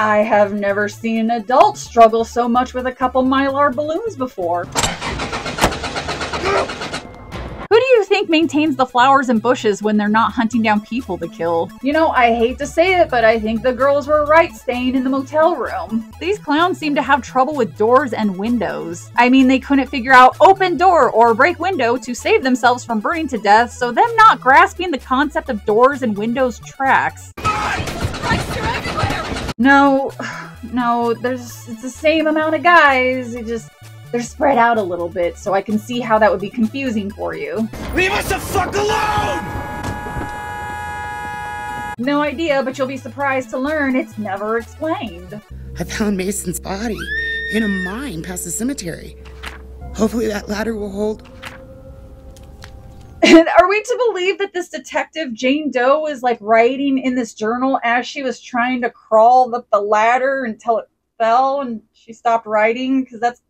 I have never seen an adult struggle so much with a couple mylar balloons before. Who do you think maintains the flowers and bushes when they're not hunting down people to kill? You know, I hate to say it, but I think the girls were right staying in the motel room. These clowns seem to have trouble with doors and windows. I mean, they couldn't figure out open door or break window to save themselves from burning to death, so them not grasping the concept of doors and windows tracks. No, no, there's it's the same amount of guys. It just they're spread out a little bit, so I can see how that would be confusing for you. Leave us the fuck alone! No idea, but you'll be surprised to learn it's never explained. I found Mason's body in a mine past the cemetery. Hopefully that ladder will hold. <laughs> Are we to believe that this detective Jane Doe was like writing in this journal as she was trying to crawl up the ladder until it fell and she stopped writing? Because that's,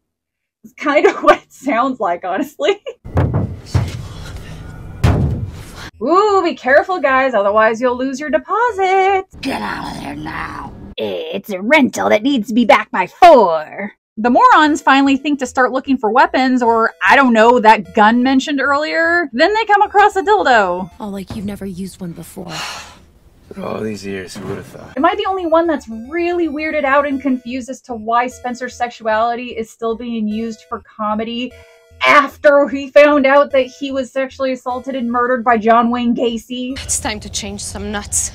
that's kind of <laughs> what it sounds like, honestly. <laughs> Ooh, be careful, guys, otherwise you'll lose your deposit. Get out of there now. It's a rental that needs to be back by four. The morons finally think to start looking for weapons, or I don't know, that gun mentioned earlier. Then they come across a dildo. Oh, like you've never used one before. <sighs> All these years, who would have thought? Am I the only one that's really weirded out and confused as to why Spencer's sexuality is still being used for comedy after he found out that he was sexually assaulted and murdered by John Wayne Gacy? It's time to change some nuts.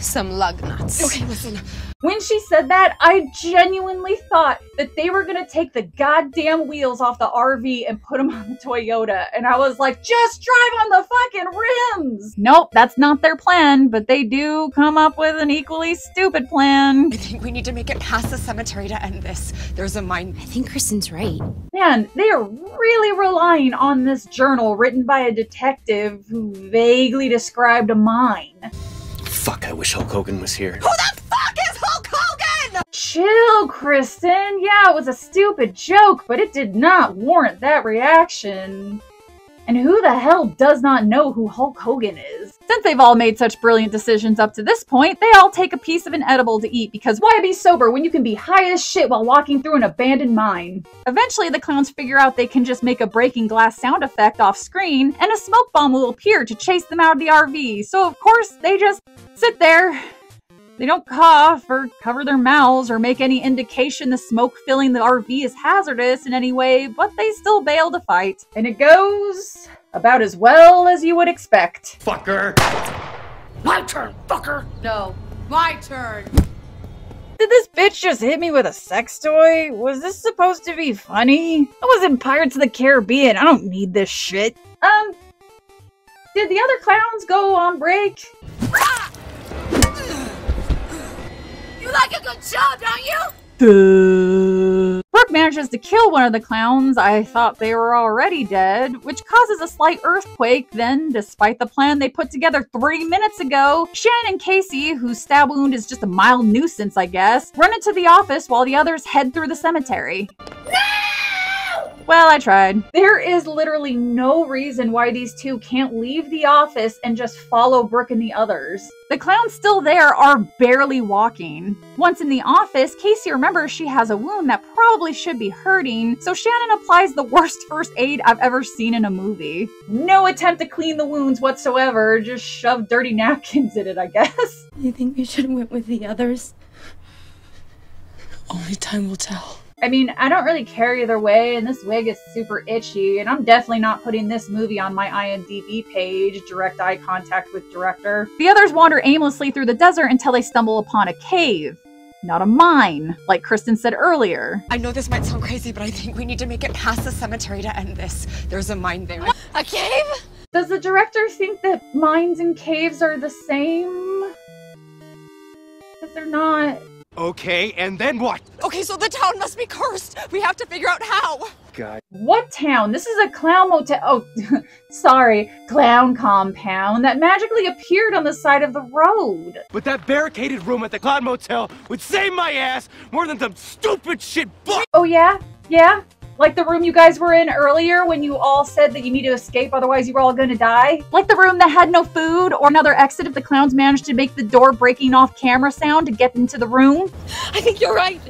Some lug nuts. Okay, listen. When she said that, I genuinely thought that they were gonna take the goddamn wheels off the RV and put them on the Toyota. And I was like, just drive on the fucking rims! Nope, that's not their plan, but they do come up with an equally stupid plan. I think we need to make it past the cemetery to end this. There's a mine. I think Kristen's right. Man, they are really relying on this journal written by a detective who vaguely described a mine. Fuck, I wish Hulk Hogan was here. Who the Chill, Kristen. Yeah, it was a stupid joke, but it did not warrant that reaction. And who the hell does not know who Hulk Hogan is? Since they've all made such brilliant decisions up to this point, they all take a piece of an edible to eat because why be sober when you can be high as shit while walking through an abandoned mine? Eventually, the clowns figure out they can just make a breaking glass sound effect off screen, and a smoke bomb will appear to chase them out of the RV. So, of course, they just sit there. They don't cough or cover their mouths or make any indication the smoke filling the RV is hazardous in any way, but they still bail to fight. And it goes about as well as you would expect. Fucker! My turn, fucker! No, my turn! Did this bitch just hit me with a sex toy? Was this supposed to be funny? I was in Pirates of the Caribbean. I don't need this shit. Um, did the other clowns go on break? You like a good show, don't you? Duh. Brooke manages to kill one of the clowns. I thought they were already dead, which causes a slight earthquake. Then, despite the plan they put together three minutes ago, Shannon and Casey, whose stab wound is just a mild nuisance, I guess, run into the office while the others head through the cemetery. Well, I tried. There is literally no reason why these two can't leave the office and just follow Brooke and the others. The clowns still there are barely walking. Once in the office, Casey remembers she has a wound that probably should be hurting, so Shannon applies the worst <laughs> first aid I've ever seen in a movie. No attempt to clean the wounds whatsoever, just shove dirty <laughs> napkins in it, I guess. You think we should have went with the others? Only time will tell. I mean, I don't really care either way, and this wig is super itchy, and I'm definitely not putting this movie on my IMDb page, direct eye contact with director. The others wander aimlessly through the desert until they stumble upon a cave. Not a mine, like Kristen said earlier. I know this might sound crazy, but I think we need to make it past the cemetery to end this. There's a mine there. A cave? Does the director think that mines and caves are the same? Because they're not. Okay, and then what? Okay, so the town must be cursed. We have to figure out how. God. What town? This is a clown motel. Oh, <laughs> sorry, clown compound that magically appeared on the side of the road. But that barricaded room at the clown Motel would save my ass more than some stupid shit book. Oh, yeah? Yeah? Like the room you guys were in earlier when you all said that you need to escape, otherwise you were all gonna die? Like the room that had no food or another exit if the clowns managed to make the door breaking off camera sound to get into the room? I think you're right.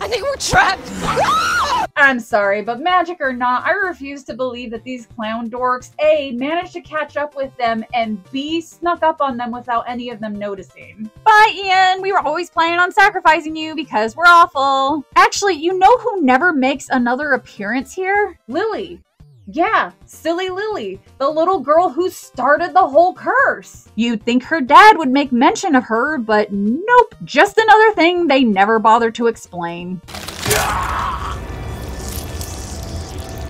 I think we're trapped. <laughs> I'm sorry, but magic or not, I refuse to believe that these clown dorks A managed to catch up with them and B snuck up on them without any of them noticing. Bye, Ian. We were always planning on sacrificing you because we're awful. Actually, you know who never makes another appearance here? Lily. Yeah, silly Lily, the little girl who started the whole curse. You'd think her dad would make mention of her, but nope, just another thing they never bother to explain.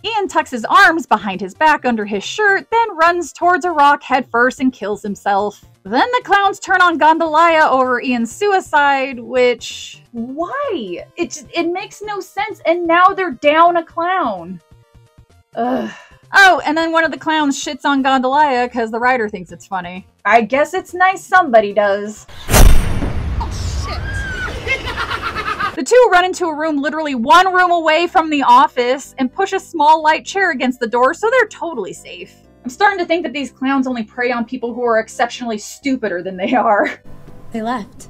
Ian tucks his arms behind his back under his shirt, then runs towards a rock headfirst and kills himself. Then the clowns turn on Gondalaya over Ian's suicide, which. Why? It, just- it makes no sense, and now they're down a clown. Ugh. Oh, and then one of the clowns shits on Gondalaya because the writer thinks it's funny. I guess it's nice somebody does. <laughs> The two run into a room literally one room away from the office and push a small light chair against the door, so they're totally safe. I'm starting to think that these clowns only prey on people who are exceptionally stupider than they are. They left.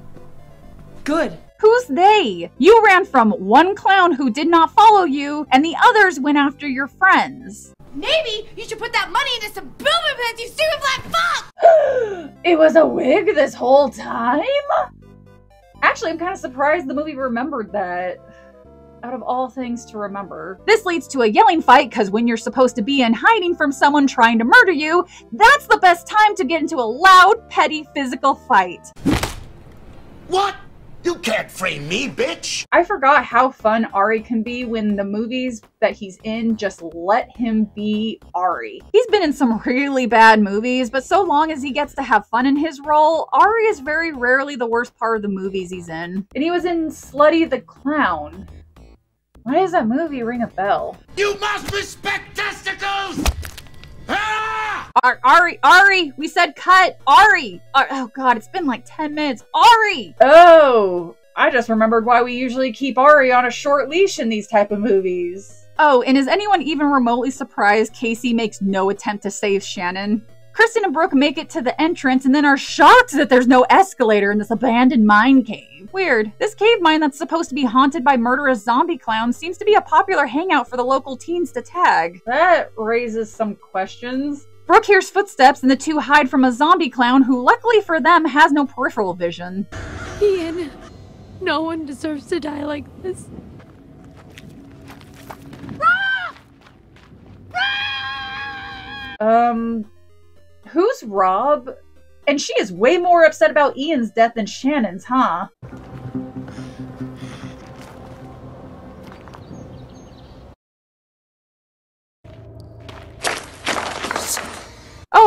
Good. Who's they? You ran from one clown who did not follow you, and the others went after your friends. Maybe you should put that money into some boomer pants, you stupid black fuck! <gasps> It was a wig this whole time? Actually, I'm kind of surprised the movie remembered that. Out of all things to remember. This leads to a yelling fight because when you're supposed to be in hiding from someone trying to murder you, that's the best time to get into a loud, petty physical fight. What? You can't frame me, bitch! I forgot how fun Ari can be when the movies that he's in just let him be Ari. He's been in some <laughs> really bad movies, but so long as he gets to have fun in his role, Ari is very rarely the worst part of the movies he's in. And he was in Slutty the Clown. Why does that movie ring a bell? You must respect testicles! Ar- Ari, Ari, we said cut. Ari. Ar- oh god, it's been like 10 minutes. Ari. Oh, I just remembered why we usually keep Ari on a short leash in these type of movies. Oh, and is anyone even remotely surprised Casey makes no attempt to save Shannon? Kristen and Brooke make it to the entrance and then are shocked that there's no escalator in this abandoned mine cave. Weird. This cave mine that's supposed to be haunted by murderous zombie clowns seems to be a popular hangout for the local teens to tag. That raises some questions. Brooke hears footsteps and the two hide from a zombie clown who, luckily for them, has no peripheral vision. Ian, no one deserves to die like this. Um, who's Rob? And she is way more upset about Ian's death than Shannon's, huh?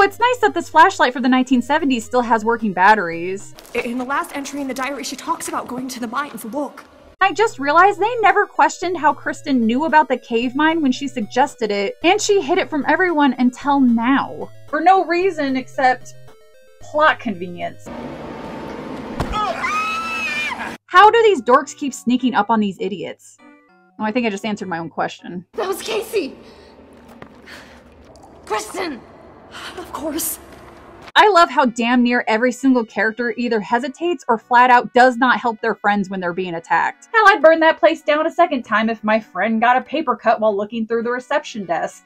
Oh, it's nice that this flashlight from the 1970s still has working batteries. In the last entry in the diary, she talks about going to the mines. Look. I just realized they never questioned how Kristen knew about the cave mine when she suggested it, and she hid it from everyone until now. For no reason except plot convenience. How do these dorks keep sneaking up on these idiots? Oh, I think I just answered my own question. That was Casey! Kristen! Of course. I love how damn near every single character either hesitates or flat out does not help their friends when they're being attacked. Hell, I'd burn that place down a second time if my friend got a paper cut while looking through the reception desk.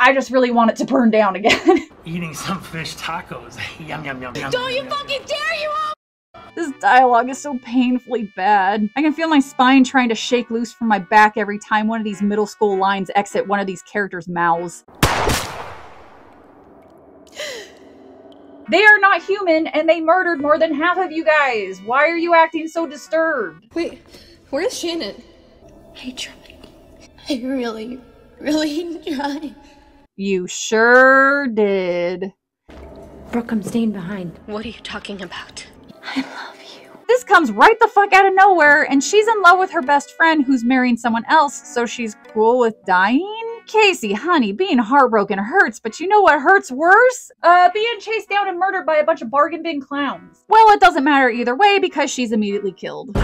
I just really want it to burn down again. <laughs> Eating some fish tacos. <laughs> yum, yum, yum, yum. Don't you yum, fucking dare you all! This dialogue is so painfully bad. I can feel my spine trying to shake loose from my back every time one of these middle school lines exit one of these characters' mouths. They are not human and they murdered more than half of you guys. Why are you acting so disturbed? Wait, where's Shannon? I tried. I really, really <laughs> tried. You sure did. Brooke, I'm staying behind. What are you talking about? I love you. This comes right the fuck out of nowhere, and she's in love with her best friend who's marrying someone else, so she's cool with dying? Casey, honey, being heartbroken hurts, but you know what hurts worse? Uh, being chased down and murdered by a bunch of bargain bin clowns. Well, it doesn't matter either way because she's immediately killed.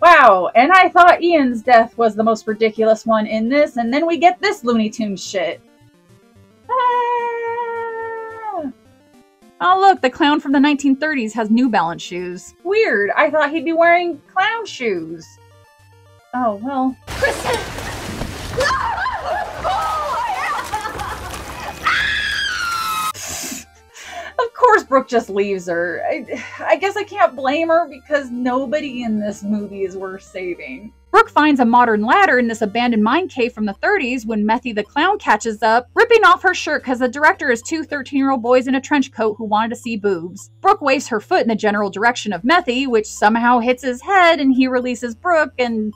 Wow, and I thought Ian's death was the most ridiculous one in this, and then we get this Looney Tunes shit. Oh, look, the clown from the 1930s has New Balance shoes. Weird, I thought he'd be wearing clown shoes. Oh, well. <laughs> Of course, Brooke just leaves her. I, I guess I can't blame her because nobody in this movie is worth saving. Brooke finds a modern ladder in this abandoned mine cave from the 30s when Methy the clown catches up, ripping off her shirt because the director is two 13 year old boys in a trench coat who wanted to see boobs. Brooke waves her foot in the general direction of Methy, which somehow hits his head, and he releases Brooke and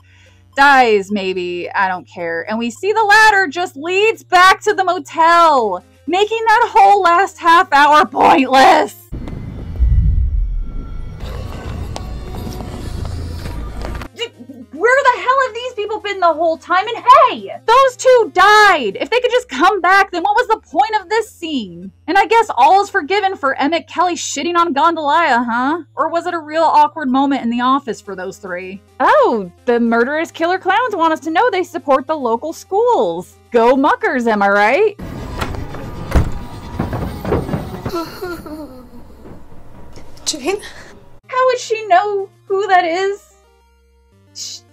dies, maybe. I don't care. And we see the ladder just leads back to the motel, making that whole last half hour pointless. Where the hell have these people been the whole time? And hey! Those two died! If they could just come back, then what was the point of this scene? And I guess all is forgiven for Emmett Kelly shitting on Gondolia, huh? Or was it a real awkward moment in the office for those three? Oh, the murderous killer clowns want us to know they support the local schools. Go muckers, am I right? <laughs> Jane? How would she know who that is?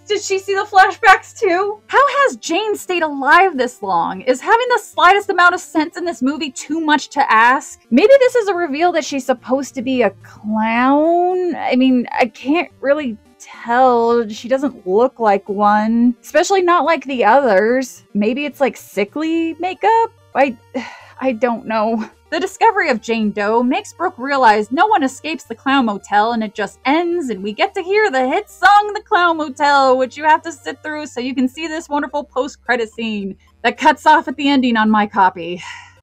Did she see the flashbacks too? How has Jane stayed alive this long? Is having the slightest amount of sense in this movie too much to ask? Maybe this is a reveal that she's supposed to be a clown? I mean, I can't really tell. She doesn't look like one, especially not like the others. Maybe it's like sickly makeup? I <sighs> I don't know. The discovery of Jane Doe makes Brooke realize no one escapes the Clown Motel and it just ends, and we get to hear the hit song The Clown Motel, which you have to sit through so you can see this wonderful post credit scene that cuts off at the ending on my copy. <laughs>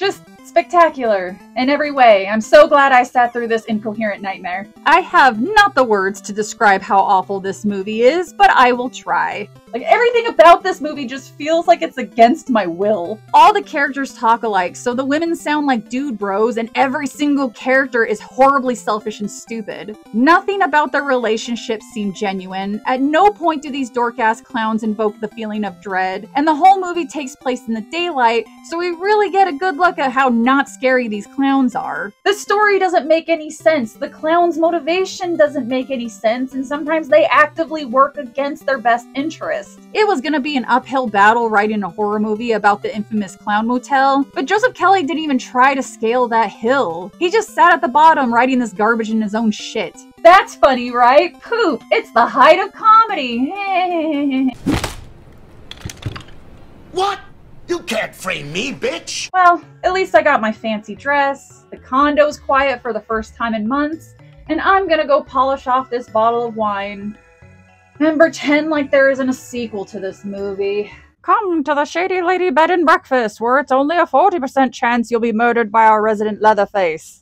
Just spectacular in every way. I'm so glad I sat through this incoherent nightmare. I have not the words to describe how awful this movie is, but I will try. Like everything about this movie just feels like it's against my will. All the characters talk alike, so the women sound like dude bros, and every single character is horribly selfish and stupid. Nothing about their relationships seem genuine. At no point do these dork ass clowns invoke the feeling of dread, and the whole movie takes place in the daylight, so we really get a good look at how not scary these clowns are. The story doesn't make any sense. The clown's motivation doesn't make any sense, and sometimes they actively work against their best interest. It was gonna be an uphill battle writing a horror movie about the infamous clown motel, but Joseph Kelly didn't even try to scale that hill. He just sat at the bottom writing this garbage in his own shit. That's funny, right? Poop! It's the height of comedy! <laughs> What? You can't frame me, bitch! Well, at least I got my fancy dress, the condo's quiet for the first time in months, and I'm gonna go polish off this bottle of wine and pretend like there isn't a sequel to this movie. Come to the Shady Lady Bed and Breakfast, where it's only a 40% chance you'll be murdered by our resident Leatherface.